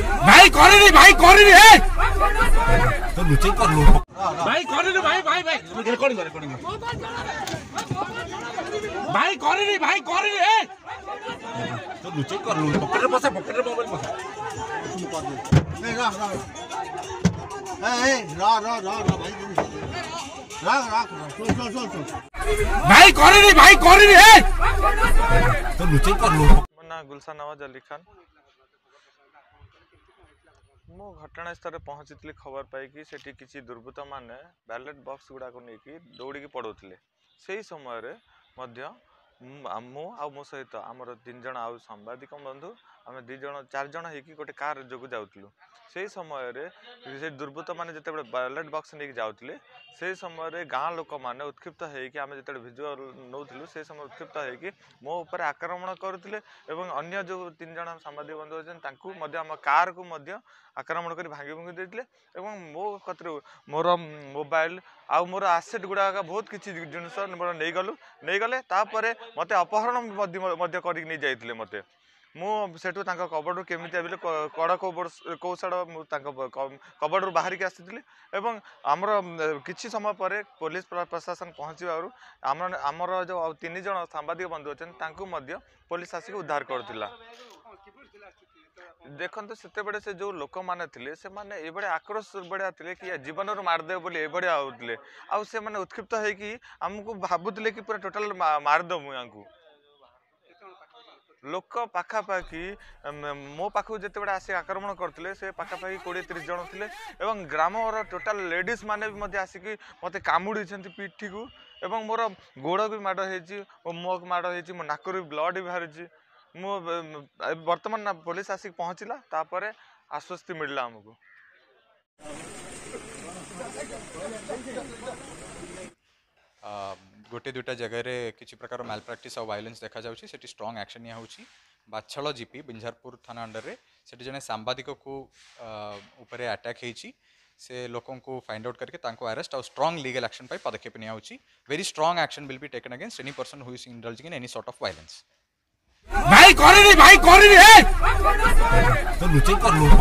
भाई कॉलोनी भाई कॉलोनी है तो नीचे कर लो भाई कॉलोनी भाई भाई भाई रिकॉर्डिंग रिकॉर्डिंग भाई कॉलोनी भाई कॉलोनी है तो नीचे कर लो पकड़ पास पकड़ मोबाइल पास नहीं रख रख ए रा रा रा रा भाई रख रख चल चल चल चल भाई कॉलोनी भाई कॉलोनी है तो नीचे कर लो गुलशन नवाज अली खान ମୁଁ ଘଟଣାସ୍ଥଳରେ ପହଞ୍ଚିଥିଲି ଖବର ପାଇକି ସେଠି କିଛି ଦୁର୍ବୃତ୍ତମାନେ ବ୍ୟାଲେଟ୍ ବକ୍ସ ଗୁଡ଼ାକୁ ନେଇକି ଦୌଡ଼ିକି ପଳାଉଥିଲେ ସେହି ସମୟରେ ମଧ୍ୟ ମୁଁ ଆଉ ମୋ ସହିତ ଆମର ତିନି ଜଣ ଆଉ ସାମ୍ବାଦିକ ବନ୍ଧୁ ଆମେ ଦୁଇ ଜଣ ଚାରି ଜଣ ହେଇକି ଗୋଟେ କାର୍ ଯୋଗୁଁ ଯାଉଥିଲୁ ସେଇ ସମୟରେ ସେ ଦୁର୍ବୃତ୍ତମାନେ ଯେତେବେଳେ ବ୍ୟାଲେଟ୍ ବକ୍ସ ନେଇକି ଯାଉଥିଲେ ସେଇ ସମୟରେ ଗାଁ ଲୋକମାନେ ଉତ୍କ୍ଷିପ୍ତ ହେଇକି ଆମେ ଯେତେବେଳେ ଭିଜୁଆଲ୍ ନେଉଥିଲୁ ସେଇ ସମୟ ଉତ୍କ୍ଷିପ୍ତ ହେଇକି ମୋ ଉପରେ ଆକ୍ରମଣ କରୁଥିଲେ ଏବଂ ଅନ୍ୟ ଯେଉଁ ତିନି ଜଣ ସାମ୍ବାଦିକ ବନ୍ଧୁ ଅଛନ୍ତି ତାଙ୍କୁ ମଧ୍ୟ ଆମ କାର୍କୁ ମଧ୍ୟ ଆକ୍ରମଣ କରି ଭାଙ୍ଗି ଭୁଙ୍ଗି ଦେଇଥିଲେ ଏବଂ ମୋ କତିରୁ ମୋର ମୋବାଇଲ୍ ଆଉ ମୋର ଆସେଟ୍ ଗୁଡ଼ାକ ବହୁତ କିଛି ଜିନିଷ ମୋର ନେଇଗଲୁ ନେଇଗଲେ ତାପରେ ମୋତେ ଅପହରଣ ମଧ୍ୟ କରିକି ନେଇଯାଇଥିଲେ ମୋତେ ମୁଁ ସେଠୁ ତାଙ୍କ କବଡ଼ରୁ କେମିତି ଆସିଲି କଡ଼ କବଡ଼ କୌଶଳ ମୁଁ ତାଙ୍କ କବଡ଼ରୁ ବାହାରିକି ଆସିଥିଲି ଏବଂ ଆମର କିଛି ସମୟ ପରେ ପୋଲିସ ପ୍ରଶାସନ ପହଞ୍ଚିବାରୁ ଆମର ଆମର ଯେଉଁ ତିନି ଜଣ ସାମ୍ବାଦିକ ବନ୍ଧୁ ଅଛନ୍ତି ତାଙ୍କୁ ମଧ୍ୟ ପୋଲିସ ଆସିକି ଉଦ୍ଧାର କରିଥିଲା ଦେଖନ୍ତୁ ସେତେବେଳେ ସେ ଯେଉଁ ଲୋକମାନେ ଥିଲେ ସେମାନେ ଏଭଳିଆ ଆକ୍ରୋଶ ଭଳିଆ ଥିଲେ କି ଜୀବନରୁ ମାରିଦେବ ବୋଲି ଏଭଳିଆ ହଉଥିଲେ ଆଉ ସେମାନେ ଉତ୍କ୍ଷିପ୍ତ ହେଇକି ଆମକୁ ଭାବୁଥିଲେ କି ପୁରା ଟୋଟାଲ ମାରିଦେବୁ ୟାଙ୍କୁ ଲୋକ ପାଖାପାଖି ମୋ ପାଖକୁ ଯେତେବେଳେ ଆସି ଆକ୍ରମଣ କରିଥିଲେ ସେ ପାଖାପାଖି କୋଡ଼ିଏ ତିରିଶ ଜଣ ଥିଲେ ଏବଂ ଗ୍ରାମର ଟୋଟାଲ୍ ଲେଡ଼ିଜ୍ ମାନେ ବି ମଧ୍ୟ ଆସିକି ମୋତେ କାମୁଡ଼ିଛନ୍ତି ପିଠିକୁ ଏବଂ ମୋର ଗୋଡ଼ ବି ମାଡ଼ ହେଇଛି ମୋ ମୁହଁକୁ ମାଡ଼ ହେଇଛି ମୋ ନାକରୁ ବି ବ୍ଲଡ଼୍ ବି ବାହାରିଛି मु बर्तमान पुलिस आसिक पहुँचला तापर आश्वस्ति मिलला आमको गोटे दुईटा जगह किसी प्रकार माल प्राक्ट और भाइलेन्स देखा जाठी स्ट्रंग आक्शन निहित बाछल जीपी बिंझारपुर थाना अंडर से जन सांबादिकपरे आटाक से लोक फाइंड आउट करके आरेस्ट और स्ट्रंग लिगेल आक्शन पदक्षेप निया very strong action will be taken against any person who indulging in any sort of violence भाई कॉलोनी भाई कॉलोनी है तो लुचिंग कर लो